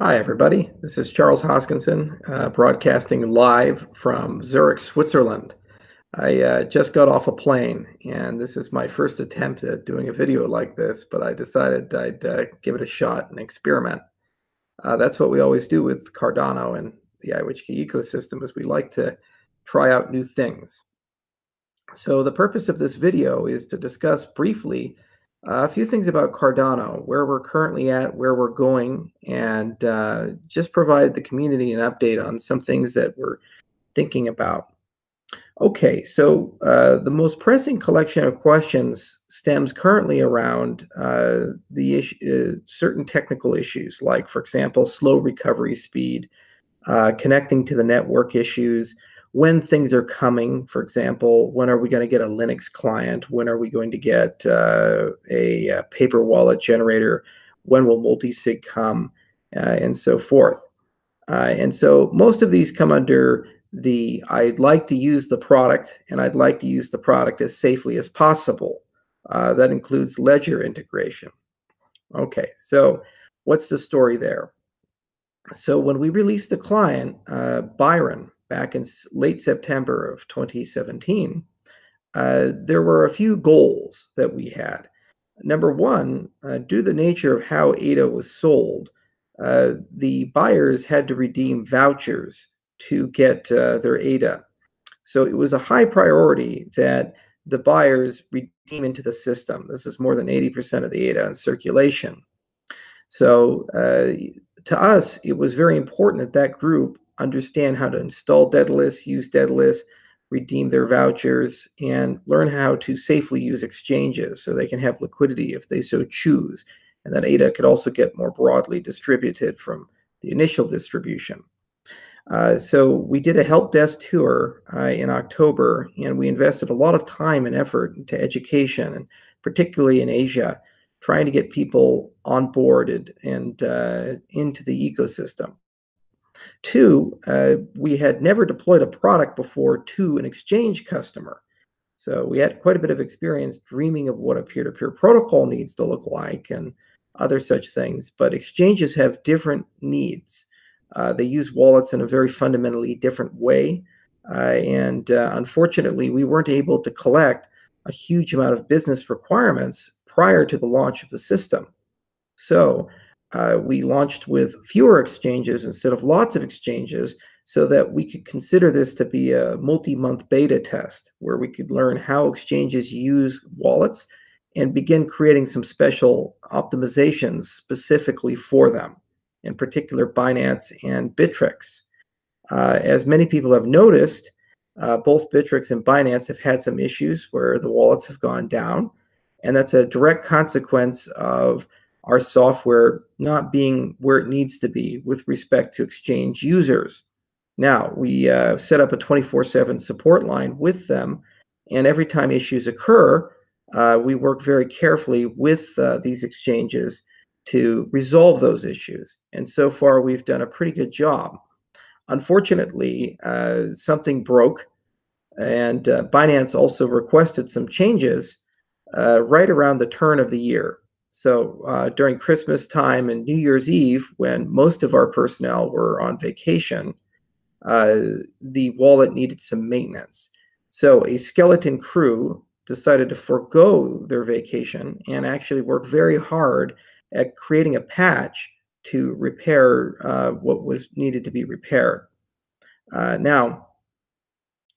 Hi, everybody. This is Charles Hoskinson, uh, broadcasting live from Zurich, Switzerland. I uh, just got off a plane, and this is my first attempt at doing a video like this, but I decided I'd uh, give it a shot and experiment. Uh, that's what we always do with Cardano and the IOHK ecosystem, is we like to try out new things. So the purpose of this video is to discuss briefly a few things about Cardano, where we're currently at, where we're going, and uh, just provide the community an update on some things that we're thinking about. Okay, so uh, the most pressing collection of questions stems currently around uh, the issue, uh, certain technical issues, like, for example, slow recovery speed, uh, connecting to the network issues, when things are coming. For example, when are we going to get a Linux client? When are we going to get uh, a, a, paper wallet generator? When will multisig come? Uh, and so forth. Uh, and so most of these come under the I'd like to use the product and I'd like to use the product as safely as possible. Uh, that includes ledger integration. Okay, so what's the story there? So when we released the client, uh, Byron, back in late September of 2017, uh, there were a few goals that we had. Number one, uh, due to the nature of how ADA was sold, uh, the buyers had to redeem vouchers to get uh, their ADA. So it was a high priority that the buyers redeem into the system. This is more than 80% of the ADA in circulation. So uh, to us, it was very important that that group understand how to install Daedalus, use Daedalus, redeem their vouchers, and learn how to safely use exchanges so they can have liquidity if they so choose. And that ADA could also get more broadly distributed from the initial distribution. Uh, so we did a help desk tour uh, in October, and we invested a lot of time and effort into education, and particularly in Asia, trying to get people onboarded and uh, into the ecosystem. Two, uh, we had never deployed a product before to an exchange customer. So we had quite a bit of experience dreaming of what a peer to peer protocol needs to look like and other such things. But exchanges have different needs. Uh, they use wallets in a very fundamentally different way. Uh, and uh, unfortunately, we weren't able to collect a huge amount of business requirements prior to the launch of the system. So uh, we launched with fewer exchanges instead of lots of exchanges so that we could consider this to be a multi-month beta test where we could learn how exchanges use wallets and begin creating some special optimizations specifically for them, in particular Binance and Bittrex. Uh, as many people have noticed, uh, both Bittrex and Binance have had some issues where the wallets have gone down, and that's a direct consequence of our software not being where it needs to be with respect to Exchange users. Now, we uh, set up a 24 7 support line with them, and every time issues occur, uh, we work very carefully with uh, these exchanges to resolve those issues. And so far, we've done a pretty good job. Unfortunately, uh, something broke, and uh, Binance also requested some changes uh, right around the turn of the year. So uh, during Christmas time and New Year's Eve, when most of our personnel were on vacation, uh, the wallet needed some maintenance. So a skeleton crew decided to forego their vacation and actually work very hard at creating a patch to repair uh, what was needed to be repaired. Uh, now,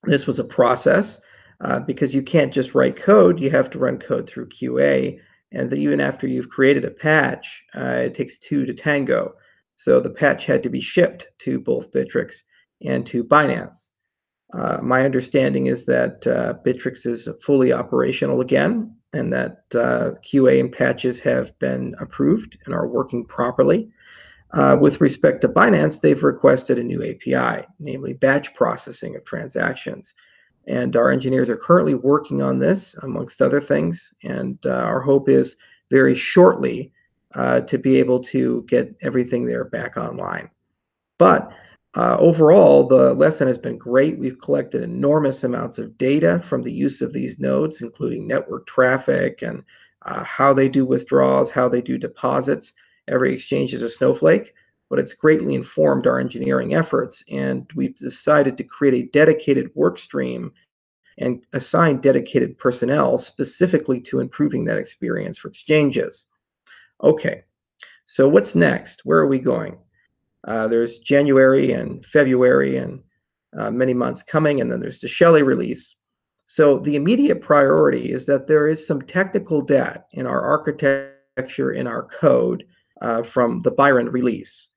this was a process uh, because you can't just write code, you have to run code through QA and that even after you've created a patch, uh, it takes two to tango. So the patch had to be shipped to both Bittrex and to Binance. Uh, my understanding is that uh, Bittrex is fully operational again, and that uh, QA and patches have been approved and are working properly. Uh, with respect to Binance, they've requested a new API, namely batch processing of transactions. And our engineers are currently working on this, amongst other things. And uh, our hope is very shortly uh, to be able to get everything there back online. But uh, overall, the lesson has been great. We've collected enormous amounts of data from the use of these nodes, including network traffic and uh, how they do withdrawals, how they do deposits. Every exchange is a snowflake. But it's greatly informed our engineering efforts. And we've decided to create a dedicated work stream and assign dedicated personnel specifically to improving that experience for exchanges. Okay, so what's next? Where are we going? Uh, there's January and February and uh, many months coming, and then there's the Shelley release. So the immediate priority is that there is some technical debt in our architecture, in our code uh, from the Byron release.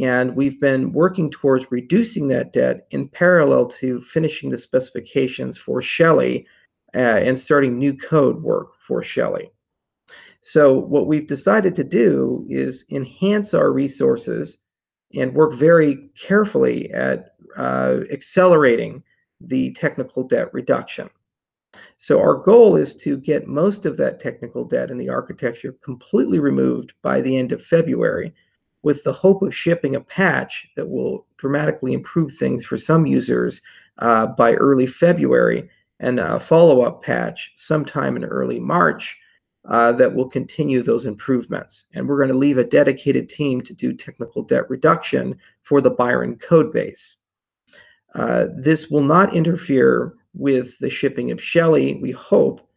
And we've been working towards reducing that debt in parallel to finishing the specifications for Shelley uh, and starting new code work for Shelley. So what we've decided to do is enhance our resources and work very carefully at uh, accelerating the technical debt reduction. So our goal is to get most of that technical debt in the architecture completely removed by the end of February with the hope of shipping a patch that will dramatically improve things for some users uh, by early February and a follow-up patch sometime in early March uh, that will continue those improvements. And we're going to leave a dedicated team to do technical debt reduction for the Byron code base. Uh, this will not interfere with the shipping of Shelley, we hope,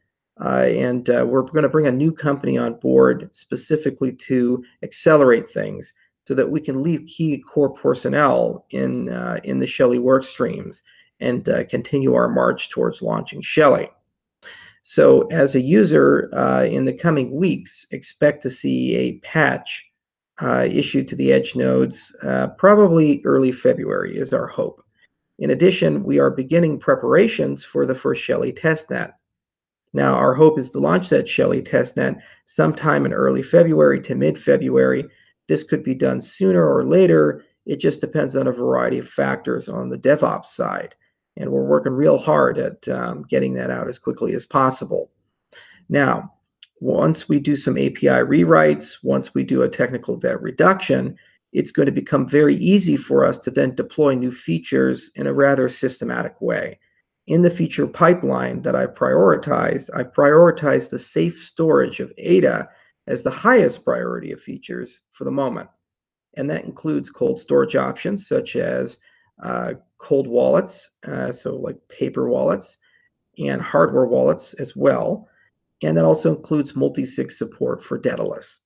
and uh, we're going to bring a new company on board specifically to accelerate things so that we can leave key core personnel in, uh, in the Shelley work streams and uh, continue our march towards launching Shelley. So as a user uh, in the coming weeks, expect to see a patch uh, issued to the edge nodes probably early February is our hope. In addition, we are beginning preparations for the first Shelley testnet. Now, our hope is to launch that Shelley testnet sometime in early February to mid February. This could be done sooner or later. It just depends on a variety of factors on the DevOps side. And we're working real hard at um, getting that out as quickly as possible. Now, once we do some API rewrites, once we do a technical debt reduction, it's going to become very easy for us to then deploy new features in a rather systematic way in the feature pipeline that I prioritize, I prioritize the safe storage of Ada as the highest priority of features for the moment. And that includes cold storage options such as uh, cold wallets, uh, so like paper wallets, and hardware wallets as well. And that also includes multi-sig support for Daedalus.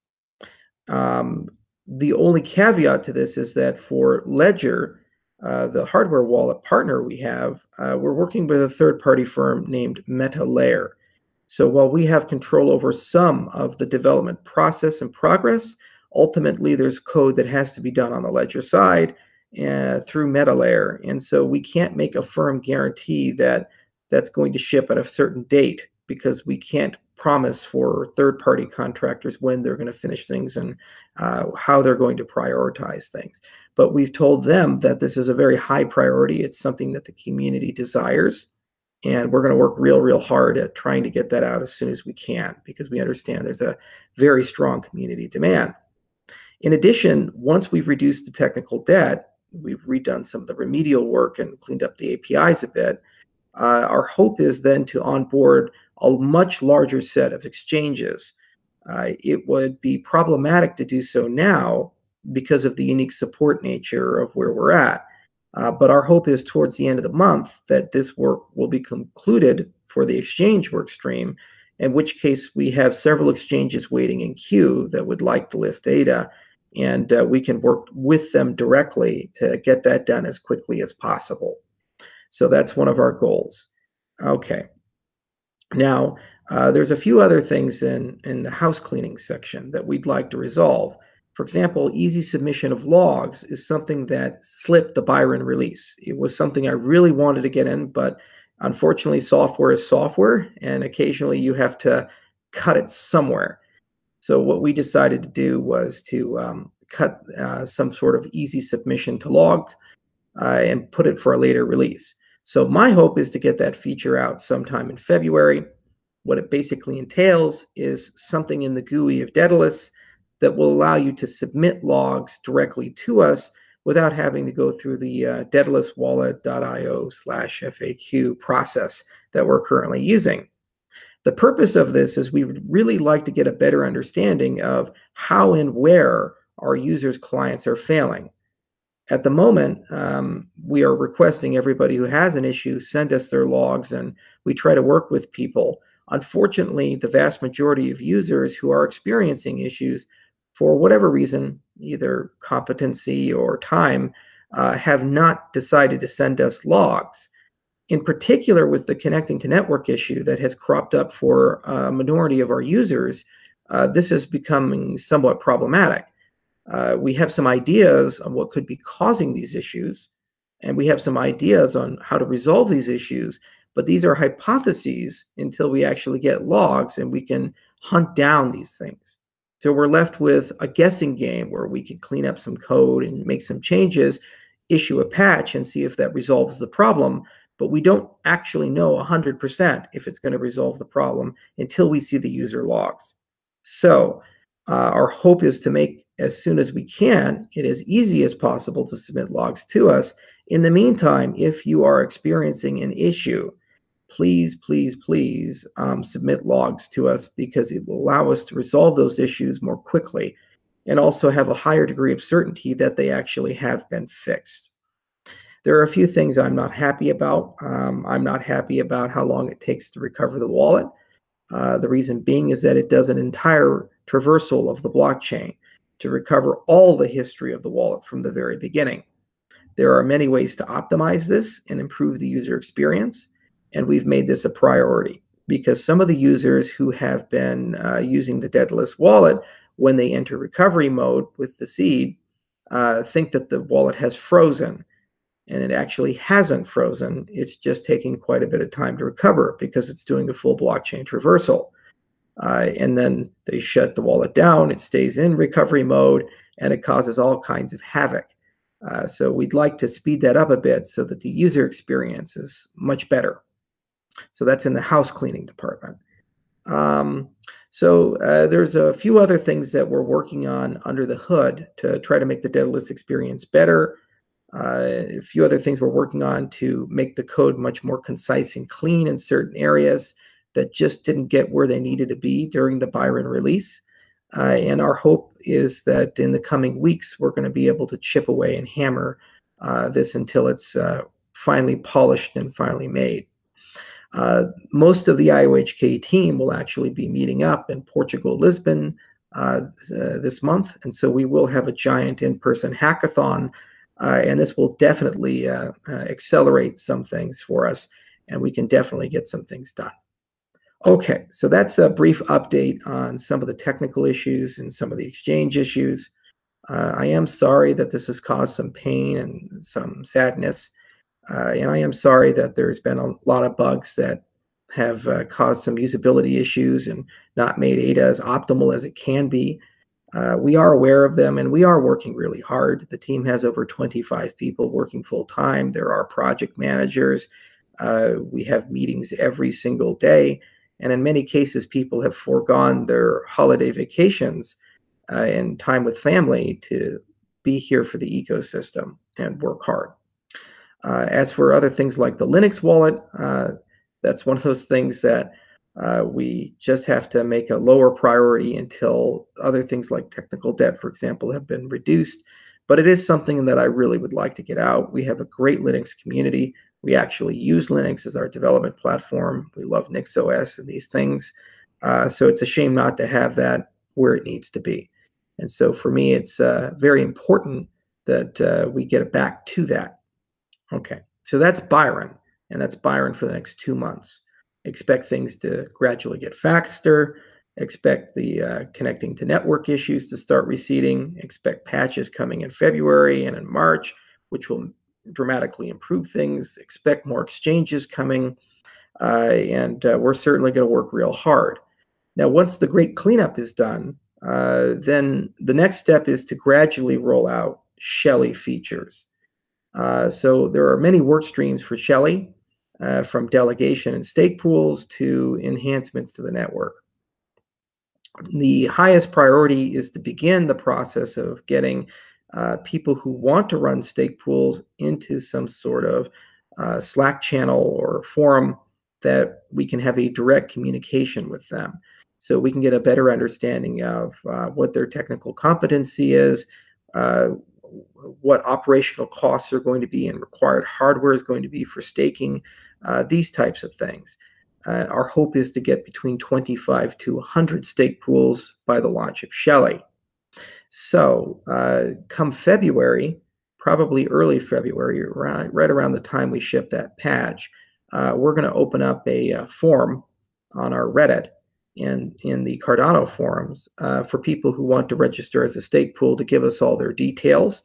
Um, the only caveat to this is that for Ledger, uh, the hardware wallet partner we have, uh, we're working with a third party firm named MetaLayer. So while we have control over some of the development process and progress, ultimately there's code that has to be done on the Ledger side uh, through MetaLayer. And so we can't make a firm guarantee that that's going to ship at a certain date because we can't promise for third party contractors when they're going to finish things and uh, how they're going to prioritize things. But we've told them that this is a very high priority. It's something that the community desires. And we're going to work real, real hard at trying to get that out as soon as we can because we understand there's a very strong community demand. In addition, once we've reduced the technical debt, we've redone some of the remedial work and cleaned up the APIs a bit. Uh, our hope is then to onboard a much larger set of exchanges. Uh, it would be problematic to do so now because of the unique support nature of where we're at. Uh, but our hope is towards the end of the month that this work will be concluded for the exchange work stream, in which case we have several exchanges waiting in queue that would like to list Ada, and uh, we can work with them directly to get that done as quickly as possible. So that's one of our goals. Okay. Now, uh, there's a few other things in, in the house cleaning section that we'd like to resolve. For example, easy submission of logs is something that slipped the Byron release. It was something I really wanted to get in, but unfortunately, software is software, and occasionally you have to cut it somewhere. So what we decided to do was to um, cut uh, some sort of easy submission to log uh, and put it for a later release. So my hope is to get that feature out sometime in February. What it basically entails is something in the GUI of Daedalus that will allow you to submit logs directly to us without having to go through the uh, daedaluswallet.io slash FAQ process that we're currently using. The purpose of this is we would really like to get a better understanding of how and where our users' clients are failing. At the moment, um, we are requesting everybody who has an issue send us their logs and we try to work with people. Unfortunately, the vast majority of users who are experiencing issues for whatever reason, either competency or time, uh, have not decided to send us logs. In particular, with the connecting to network issue that has cropped up for a minority of our users, uh, this is becoming somewhat problematic. Uh, we have some ideas on what could be causing these issues, and we have some ideas on how to resolve these issues, but these are hypotheses until we actually get logs and we can hunt down these things. So we're left with a guessing game where we can clean up some code and make some changes, issue a patch, and see if that resolves the problem. But we don't actually know 100% if it's going to resolve the problem until we see the user logs. So uh, our hope is to make as soon as we can it as easy as possible to submit logs to us. In the meantime, if you are experiencing an issue, please, please, please um, submit logs to us because it will allow us to resolve those issues more quickly and also have a higher degree of certainty that they actually have been fixed. There are a few things I'm not happy about. Um, I'm not happy about how long it takes to recover the wallet. Uh, the reason being is that it does an entire traversal of the blockchain to recover all the history of the wallet from the very beginning. There are many ways to optimize this and improve the user experience, and we've made this a priority because some of the users who have been uh, using the Daedalus wallet when they enter recovery mode with the seed uh, think that the wallet has frozen and it actually hasn't frozen. It's just taking quite a bit of time to recover because it's doing a full blockchain traversal. Uh, and then they shut the wallet down, it stays in recovery mode, and it causes all kinds of havoc. Uh, so we'd like to speed that up a bit so that the user experience is much better. So that's in the house cleaning department. Um, so uh, there's a few other things that we're working on under the hood to try to make the Daedalus experience better uh, a few other things we're working on to make the code much more concise and clean in certain areas that just didn't get where they needed to be during the Byron release. Uh, and our hope is that in the coming weeks, we're going to be able to chip away and hammer uh, this until it's uh, finally polished and finally made. Uh, most of the IOHK team will actually be meeting up in Portugal, Lisbon uh, this month. And so we will have a giant in person hackathon uh, and this will definitely uh, uh, accelerate some things for us, and we can definitely get some things done. Okay, so that's a brief update on some of the technical issues and some of the exchange issues. Uh, I am sorry that this has caused some pain and some sadness. Uh, and I am sorry that there's been a lot of bugs that have uh, caused some usability issues and not made Ada as optimal as it can be. Uh, we are aware of them and we are working really hard. The team has over 25 people working full time. There are project managers. Uh, we have meetings every single day. And in many cases, people have foregone their holiday vacations uh, and time with family to be here for the ecosystem and work hard. Uh, as for other things like the Linux wallet, uh, that's one of those things that uh, we just have to make a lower priority until other things like technical debt, for example, have been reduced. But it is something that I really would like to get out. We have a great Linux community. We actually use Linux as our development platform. We love NixOS and these things. Uh, so it's a shame not to have that where it needs to be. And so for me, it's uh, very important that uh, we get it back to that. Okay, so that's Byron, and that's Byron for the next two months expect things to gradually get faster, expect the uh, connecting to network issues to start receding, expect patches coming in February and in March, which will dramatically improve things, expect more exchanges coming, uh, and uh, we're certainly going to work real hard. Now, once the great cleanup is done, uh, then the next step is to gradually roll out Shelley features. Uh, so there are many work streams for Shelley uh, from delegation and stake pools to enhancements to the network. The highest priority is to begin the process of getting uh, people who want to run stake pools into some sort of uh, Slack channel or forum that we can have a direct communication with them. so we can get a better understanding of uh, what their technical competency is, uh, what operational costs are going to be and required hardware is going to be for staking, uh, these types of things. Uh, our hope is to get between 25 to 100 stake pools by the launch of Shelley. So, uh, come February, probably early February, around, right around the time we ship that patch, uh, we're going to open up a, a, uh, on our Reddit and in the Cardano forums uh, for people who want to register as a stake pool to give us all their details.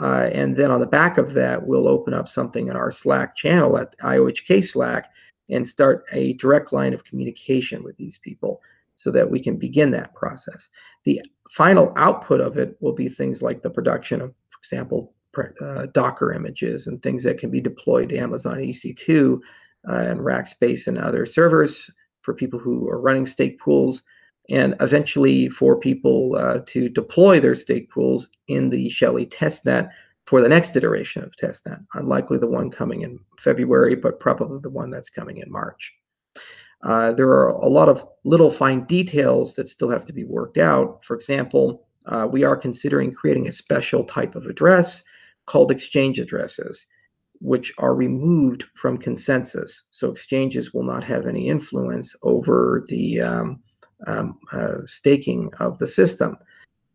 Uh, and then on the back of that, we'll open up something in our Slack channel at IOHK Slack and start a direct line of communication with these people so that we can begin that process. The final output of it will be things like the production of, for example, uh, Docker images and things that can be deployed to Amazon EC2 uh, and Rackspace and other servers for people who are running stake pools, and eventually for people uh, to deploy their stake pools in the Shelley testnet for the next iteration of testnet. Unlikely the one coming in February, but probably the one that's coming in March. Uh, there are a lot of little fine details that still have to be worked out. For example, uh, we are considering creating a special type of address called exchange addresses which are removed from consensus. So exchanges will not have any influence over the um, um, uh, staking of the system.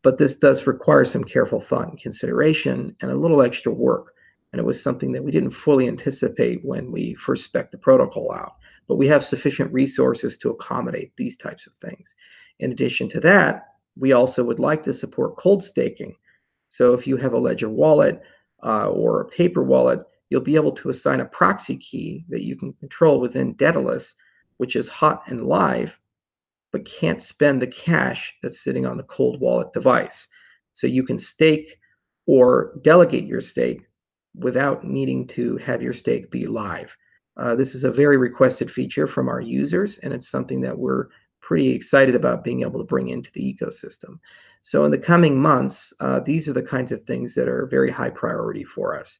But this does require some careful thought and consideration and a little extra work. And it was something that we didn't fully anticipate when we first spec the protocol out. But we have sufficient resources to accommodate these types of things. In addition to that, we also would like to support cold staking. So if you have a Ledger wallet uh, or a paper wallet, you'll be able to assign a proxy key that you can control within Daedalus, which is hot and live, but can't spend the cash that's sitting on the cold wallet device. So you can stake or delegate your stake without needing to have your stake be live. Uh, this is a very requested feature from our users, and it's something that we're pretty excited about being able to bring into the ecosystem. So in the coming months, uh, these are the kinds of things that are very high priority for us.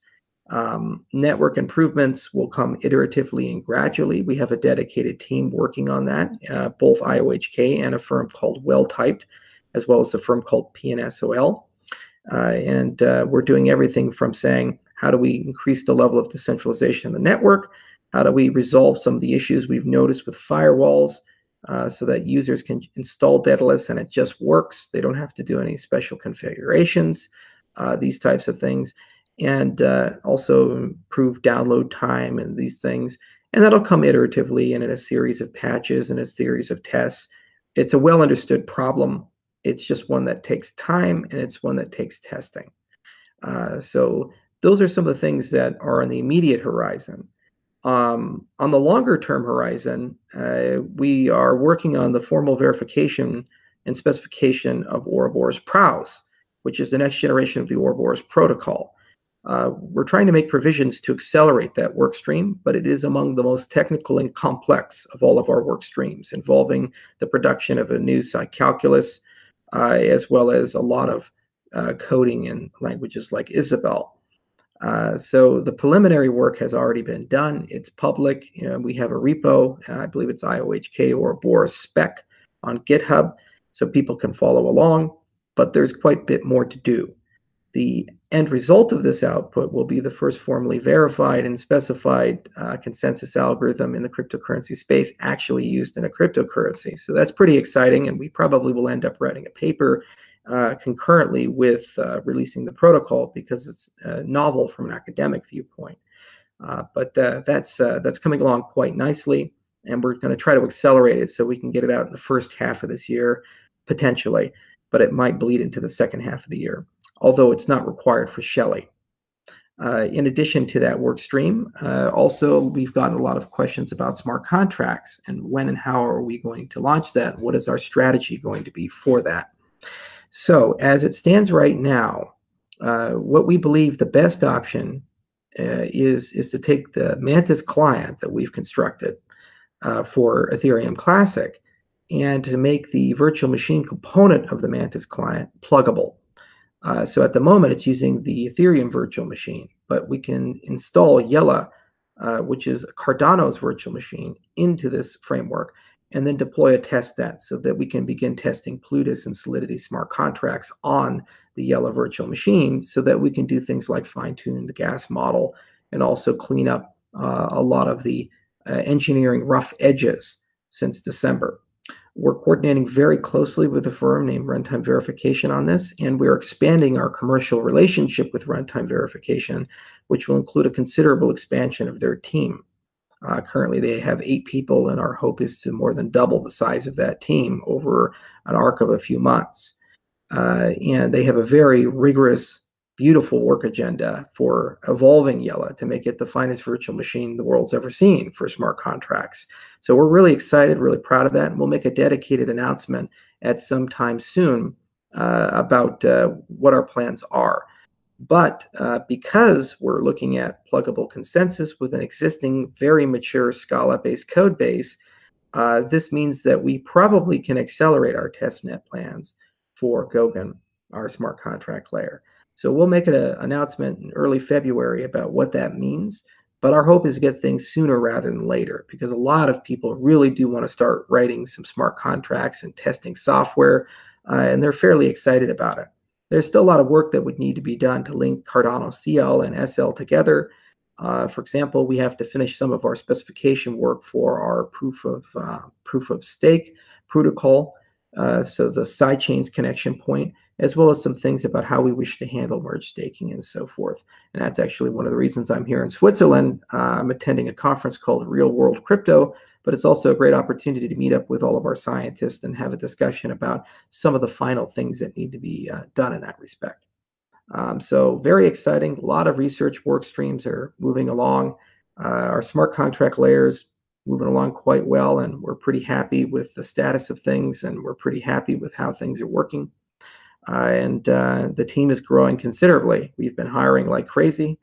Um, network improvements will come iteratively and gradually. We have a dedicated team working on that, uh, both IOHK and a firm called WellTyped, as well as a firm called PNSOL. Uh, and uh, we're doing everything from saying, how do we increase the level of decentralization in the network? How do we resolve some of the issues we've noticed with firewalls uh, so that users can install Daedalus and it just works? They don't have to do any special configurations, uh, these types of things and uh, also improve download time and these things. And that'll come iteratively and in a series of patches and a series of tests. It's a well understood problem. It's just one that takes time and it's one that takes testing. Uh, so those are some of the things that are on the immediate horizon. Um, on the longer term horizon, uh, we are working on the formal verification and specification of Ouroboros Praos, which is the next generation of the Ouroboros protocol. Uh, we're trying to make provisions to accelerate that work stream, but it is among the most technical and complex of all of our work streams, involving the production of a new calculus, uh, as well as a lot of uh, coding in languages like Isabelle. Uh, so the preliminary work has already been done. It's public. You know, we have a repo. I believe it's IOHK Ouroboros spec on GitHub, so people can follow along. But there's quite a bit more to do. The end result of this output will be the first formally verified and specified uh, consensus algorithm in the cryptocurrency space actually used in a cryptocurrency. So that's pretty exciting, and we probably will end up writing a paper uh, concurrently with uh, releasing the protocol because it's novel from an academic viewpoint. Uh, but uh, that's that's coming along quite nicely, and we're going to try to accelerate it so we can get it out in the first half of this year, potentially. But it might bleed into the second half of the year although it's not required for Shelley. Uh, in addition to that work stream, uh, also we've gotten a lot of questions about smart contracts and when and how are we going to launch that? What is our strategy going to be for that? So as it stands right now, uh, what we believe the best option uh, is is to take the Mantis client that we've constructed uh, for Ethereum Classic and to make the virtual machine component of the Mantis client pluggable. Uh, so at the moment, it's using the Ethereum virtual machine, but we can install IELE, uh, which is Cardano's virtual machine, into this framework. And then deploy a test net so that we can begin testing Plutus and Solidity smart contracts on the IELE virtual machine so that we can do things like fine tune the gas model and also clean up uh, a lot of the uh, engineering rough edges since December. We're coordinating very closely with a firm named Runtime Verification on this, and we're expanding our commercial relationship with Runtime Verification, which will include a considerable expansion of their team. Uh, currently, they have eight people, and our hope is to more than double the size of that team over an arc of a few months. Uh, and they have a very rigorous, beautiful work agenda for evolving IELE to make it the finest virtual machine the world's ever seen for smart contracts. So we're really excited, really proud of that, and we'll make a dedicated announcement at some time soon uh, about uh, what our plans are. But uh, because we're looking at pluggable consensus with an existing, very mature Scala based code base, uh, this means that we probably can accelerate our testnet plans for Goguen, our smart contract layer. So we'll make an uh, announcement in early February about what that means. But our hope is to get things sooner rather than later because a lot of people really do want to start writing some smart contracts and testing software, uh, and they're fairly excited about it. There's still a lot of work that would need to be done to link Cardano CL and SL together. Uh, for example, we have to finish some of our specification work for our proof of uh, proof of stake protocol, uh, so the sidechains connection point, as well as some things about how we wish to handle merge staking and so forth. And that's actually one of the reasons I'm here in Switzerland. Uh, I'm attending a conference called Real World Crypto, but it's also a great opportunity to meet up with all of our scientists and have a discussion about some of the final things that need to be uh, done in that respect. Um, so very exciting. A lot of research work streams are moving along. Uh, our smart contract layers moving along quite well, and we're pretty happy with the status of things, and we're pretty happy with how things are working. Uh, and uh, the team is growing considerably. We've been hiring like crazy.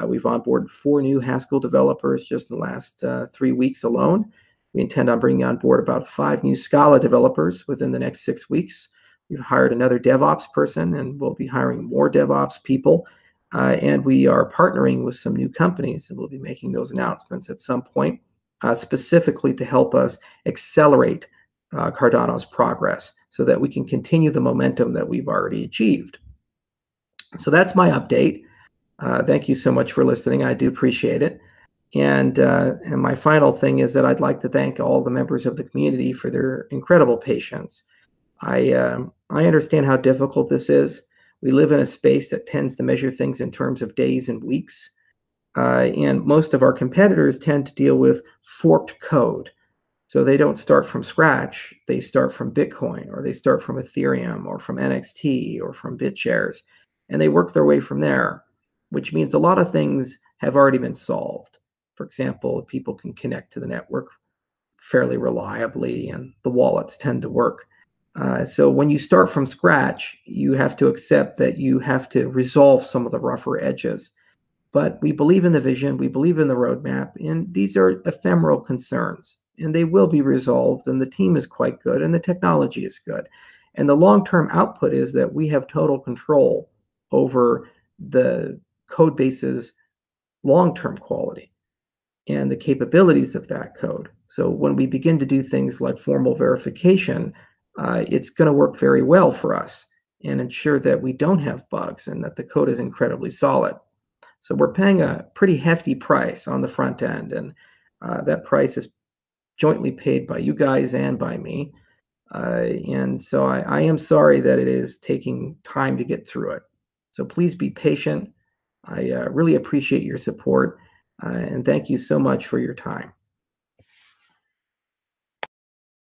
Uh, we've onboarded four new Haskell developers just in the last uh, three weeks alone. We intend on bringing on board about five new Scala developers within the next six weeks. We've hired another DevOps person, and we'll be hiring more DevOps people. Uh, and we are partnering with some new companies, and we'll be making those announcements at some point, uh, specifically to help us accelerate uh, Cardano's progress so that we can continue the momentum that we've already achieved. So that's my update. Uh, thank you so much for listening. I do appreciate it. And uh, and my final thing is that I'd like to thank all the members of the community for their incredible patience. I um, I understand how difficult this is. We live in a space that tends to measure things in terms of days and weeks, uh, and most of our competitors tend to deal with forked code. So they don't start from scratch. They start from Bitcoin, or they start from Ethereum, or from NXT, or from BitShares, and they work their way from there which means a lot of things have already been solved. For example, people can connect to the network fairly reliably, and the wallets tend to work. Uh, so when you start from scratch, you have to accept that you have to resolve some of the rougher edges. But we believe in the vision, we believe in the roadmap, and these are ephemeral concerns, and they will be resolved. And the team is quite good, and the technology is good. And the long term output is that we have total control over the code base's long term quality and the capabilities of that code. So when we begin to do things like formal verification, uh, it's going to work very well for us and ensure that we don't have bugs and that the code is incredibly solid. So we're paying a pretty hefty price on the front end, and uh, that price is jointly paid by you guys and by me. Uh, and so I, I am sorry that it is taking time to get through it. So please be patient. I uh, really appreciate your support uh, and thank you so much for your time.